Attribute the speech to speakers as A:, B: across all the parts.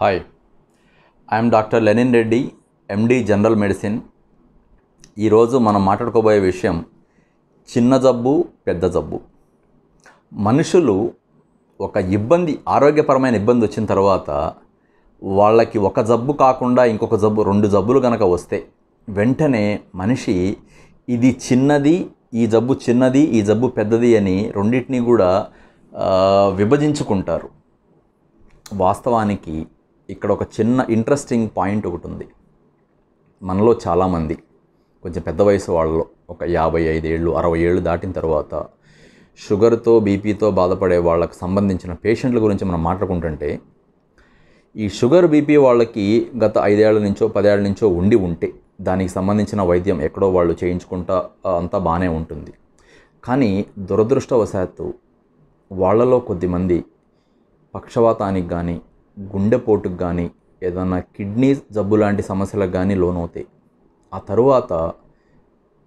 A: Hi I'm doctor Lenin Reddy MD general medicine ఈరోజు మనం మాట్లాడుకోబోయే విషయం చిన్న జబ్బు పెద్ద జబ్బు. మనుషులు ఒక ఇబ్బంది ఆరోగ్యపరమైన ఇబ్బంది వచ్చిన తర్వాత వాళ్ళకి ఒక జబ్బు కాకుండా ఇంకొక జబ్బు రెండు జబ్బులు కనుక వస్తే వెంటనే మనిషి ఇది చిన్నది ఈ జబ్బు చిన్నది ఈ జబ్బు పెద్దది అని రెండింటినీ కూడా విభజించుకుంటారు. వాస్తవానికి ఇక్కడ ఒక చిన్న ఇంట్రెస్టింగ్ పాయింట్ ఒకటి ఉంది. మనలో చాలామంది కొంచెం పెద్ద వయసు వాళ్ళలో ఒక యాభై ఐదేళ్ళు అరవై ఏళ్ళు దాటిన తర్వాత షుగర్తో బీపీతో బాధపడే వాళ్ళకు సంబంధించిన పేషెంట్ల గురించి మనం మాట్లాడుకుంటుంటే ఈ షుగర్ బీపీ వాళ్ళకి గత ఐదేళ్ళ నుంచో పదేళ్ళ నుంచో ఉండి ఉంటే దానికి సంబంధించిన వైద్యం ఎక్కడో వాళ్ళు చేయించుకుంటా అంతా బాగానే ఉంటుంది. కానీ దురదృష్టవశాత్తు వాళ్ళలో కొద్దిమంది పక్షవాతానికి కానీ గుండెపోటుకు కానీ ఏదన్నా కిడ్నీ జబ్బు లాంటి సమస్యలకు కానీ లోనవుతాయి. ఆ తరువాత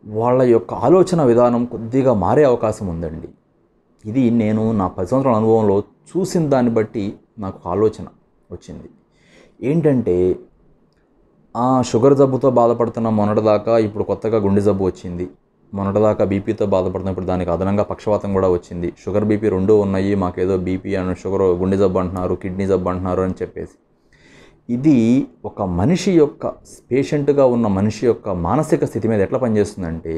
A: వాళ్ళ యొక్క ఆలోచన విధానం కొద్దిగా మారే అవకాశం ఉందండి. ఇది నేను నా పది సంవత్సరాల అనుభవంలో చూసిన దాన్ని బట్టి నాకు ఆలోచన వచ్చింది. ఏంటంటే ఆ షుగర్ జబ్బుతో బాధపడుతున్న మొన్నటిదాకా ఇప్పుడు కొత్తగా గుండె జబ్బు వచ్చింది. మొన్నటిదాకా బీపీతో బాధపడుతున్నప్పుడు దానికి అదనంగా పక్షవాతం కూడా వచ్చింది. షుగర్ బీపీ రెండూ ఉన్నాయి మాకేదో బీపీ అని షుగర్ గుండె జబ్బు అంటున్నారు కిడ్నీ జబ్బు అంటున్నారు అని చెప్పేసి. ఇది ఒక మనిషి యొక్క పేషెంట్గా ఉన్న మనిషి యొక్క మానసిక స్థితి మీద ఎట్లా పనిచేస్తుందంటే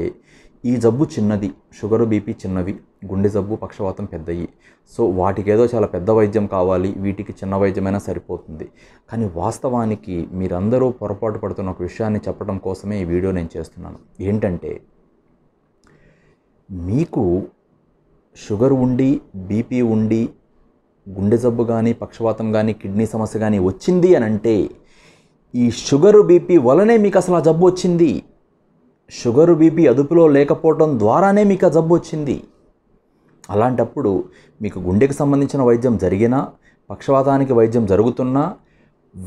A: ఈ జబ్బు చిన్నది షుగర్ బీపీ చిన్నవి గుండె జబ్బు పక్షవాతం పెద్దయి. సో వాటికి ఏదో చాలా పెద్ద వైద్యం కావాలి వీటికి చిన్న వైద్యమైనా సరిపోతుంది. కానీ వాస్తవానికి మీరందరూ పొరపాటు పడుతున్న ఒక విషయాన్ని చెప్పడం కోసమే ఈ వీడియో నేను చేస్తున్నాను. ఏంటంటే మీకు షుగర్ ఉండి బీపీ ఉండి గుండె జబ్బు కానీ పక్షవాతం కానీ కిడ్నీ సమస్య కానీ వచ్చింది అని అంటే ఈ షుగరు బీపీ వలనే మీకు అసలు ఆ జబ్బు వచ్చింది. షుగరు బీపీ అదుపులో లేకపోవడం ద్వారానే మీకు ఆ జబ్బు వచ్చింది. అలాంటప్పుడు మీకు గుండెకి సంబంధించిన వైద్యం జరిగినా పక్షవాతానికి వైద్యం జరుగుతున్నా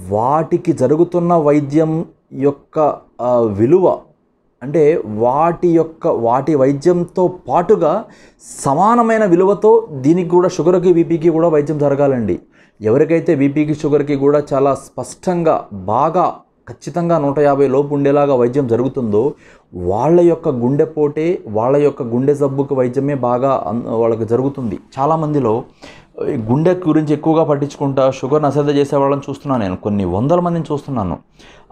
A: వాటికి జరుగుతున్న వైద్యం యొక్క విలువ అంటే వాటి యొక్క వాటి వైద్యంతో పాటుగా సమానమైన విలువతో దీనికి కూడా షుగర్కి బీపీకి కూడా వైద్యం జరగాలండి. ఎవరికైతే బీపీకి షుగర్కి కూడా చాలా స్పష్టంగా బాగా ఖచ్చితంగా నూట యాభై లోపు ఉండేలాగా వైద్యం జరుగుతుందో వాళ్ళ యొక్క గుండెపోటే వాళ్ళ యొక్క గుండె జబ్బుకు వైద్యమే బాగా వాళ్ళకి జరుగుతుంది. చాలామందిలో గుండె గురించి ఎక్కువగా పట్టించుకుంటా షుగర్ని అశ్రద్ధ చేసే వాళ్ళని చూస్తున్నాను నేను. కొన్ని వందల మందిని చూస్తున్నాను.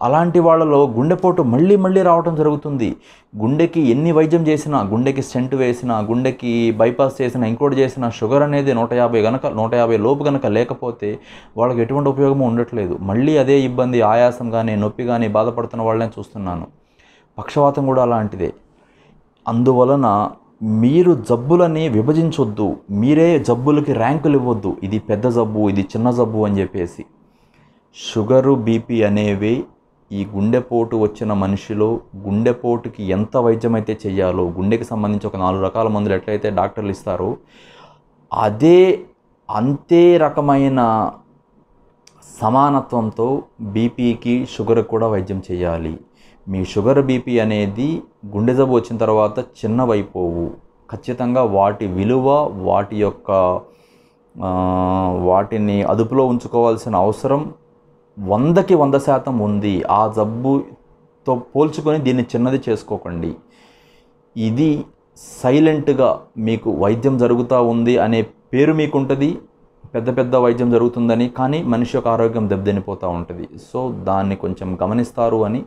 A: అలాంటి వాళ్ళలో గుండెపోటు మళ్ళీ మళ్ళీ రావడం జరుగుతుంది. గుండెకి ఎన్ని వైద్యం చేసినా గుండెకి స్టెంట్ వేసినా గుండెకి బైపాస్ చేసినా ఇంకోటి చేసినా షుగర్ అనేది నూట యాభై గనక నూట యాభై లోపు గనక లేకపోతే వాళ్ళకి ఎటువంటి ఉపయోగము ఉండట్లేదు. మళ్ళీ అదే ఇబ్బంది ఆయాసం కానీ నొప్పి కానీ బాధపడుతున్న వాళ్ళని చూస్తున్నాను. పక్షవాతం కూడా అలాంటిదే. అందువలన మీరు జబ్బులని విభజించొద్దు. మీరే జబ్బులకి ర్యాంకులు ఇవ్వద్దు. ఇది పెద్ద జబ్బు ఇది చిన్న జబ్బు అని చెప్పేసి. షుగరు బీపీ అనేవి ఈ గుండెపోటు వచ్చిన మనిషిలో గుండెపోటుకి ఎంత వైద్యం అయితే చేయాలో గుండెకి సంబంధించి ఒక నాలుగు రకాల మందులు ఎట్లయితే డాక్టర్లు ఇస్తారో అదే అంతే రకమైన సమానత్వంతో బీపీకి షుగర్ కూడా వైద్యం చేయాలి. మీ షుగర్ బీపీ అనేది గుండె జబ్బు వచ్చిన తర్వాత చిన్నవైపోవు. ఖచ్చితంగా వాటి విలువ వాటి యొక్క వాటిని అదుపులో ఉంచుకోవాల్సిన అవసరం వందకి వంద శాతం ఉంది. ఆ జబ్బుతో పోల్చుకొని దీన్ని చిన్నది చేసుకోకండి. ఇది సైలెంట్గా మీకు వైద్యం జరుగుతూ ఉంది అనే పేరు మీకు ఉంటుంది పెద్ద పెద్ద వైద్యం జరుగుతుందని కానీ మనిషి యొక్క ఆరోగ్యం దెబ్బతినిపోతూ ఉంటుంది. సో దాన్ని కొంచెం గమనిస్తారు అని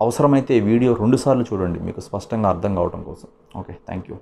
A: అవసరమైతే వీడియో రెండుసార్లు చూడండి మీకు స్పష్టంగా అర్థం కావడం కోసం. Okay thank you